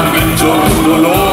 un viento puro